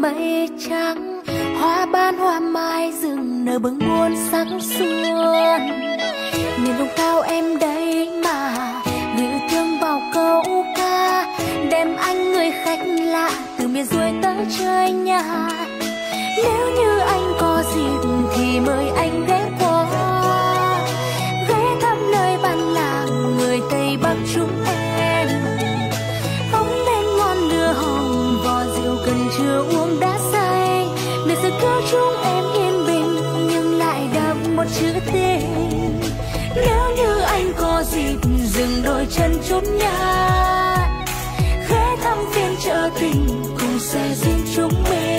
mây trắng, hoa ban hoa mai rừng nở bừng muôn sắc xuân miền đông cao em đây mà người thương vào câu ca, đem anh người khách lạ từ miền xuôi tới chơi nhà. Nếu như anh có dịp thì mời anh ghé qua, ghé thăm nơi bản làng người tây bắc chúng em. Ống đen ngon lửa hồng vò rượu cần chưa uống miền xưa chúng em yên bình, nhưng lại đọc một chữ tình nếu như anh có dịp dừng đôi chân chốn nhà, ghé thăm phiên chợ tình cùng xe riêng chúng mình.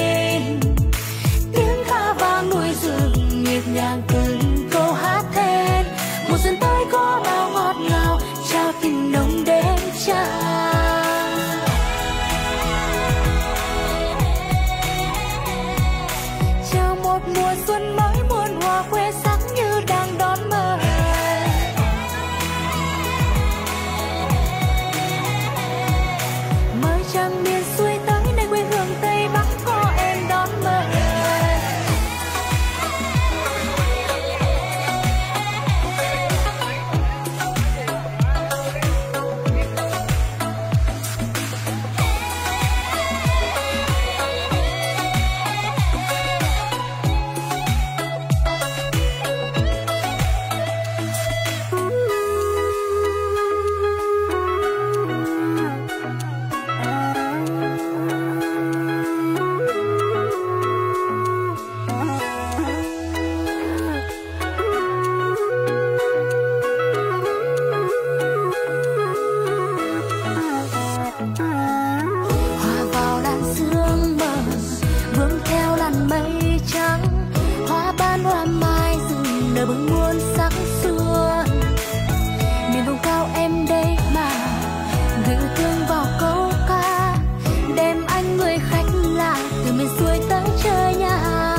Người khách lạ từ miền xuôi tới chơi nhà.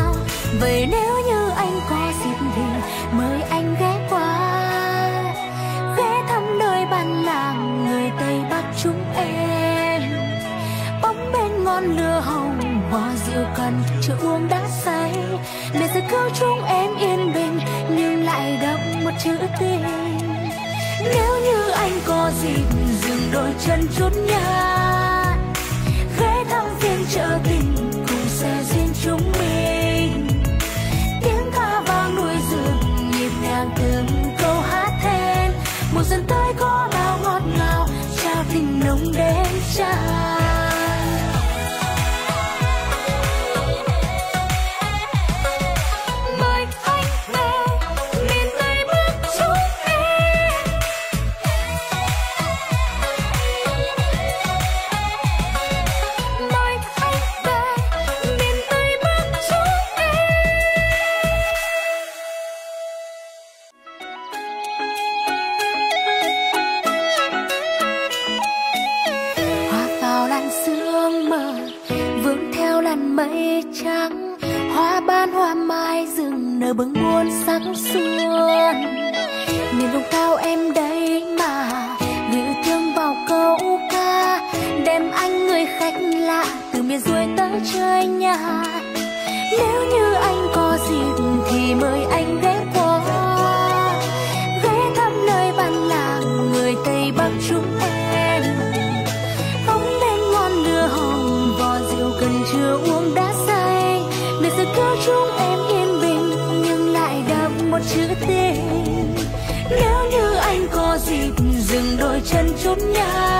Vậy nếu như anh có dịp thì mời anh ghé qua. Ghé thăm nơi bản làng người tây bắc chúng em. Bóng bên ngọn lửa hồng hoa rượu cần chưa uống đã say. Để giờ cứu chúng em yên bình nhưng lại đậm một chữ tình nếu như anh có dịp dừng đôi chân chút nhà. Mây trắng, hoa ban hoa mai rừng nở bừng muôn sắc xuân miền vùng cao em đây mà gửi thương vào câu ca, đem anh người khách lạ từ miền xuôi tới chơi nhà. Nếu như anh có dịp thì mời anh rượu chưa uống đã say. Để giờ cứu chúng em yên bình, nhưng lại đậm một chữ tình. Nếu như anh có dịp, dừng đôi chân chốn nhà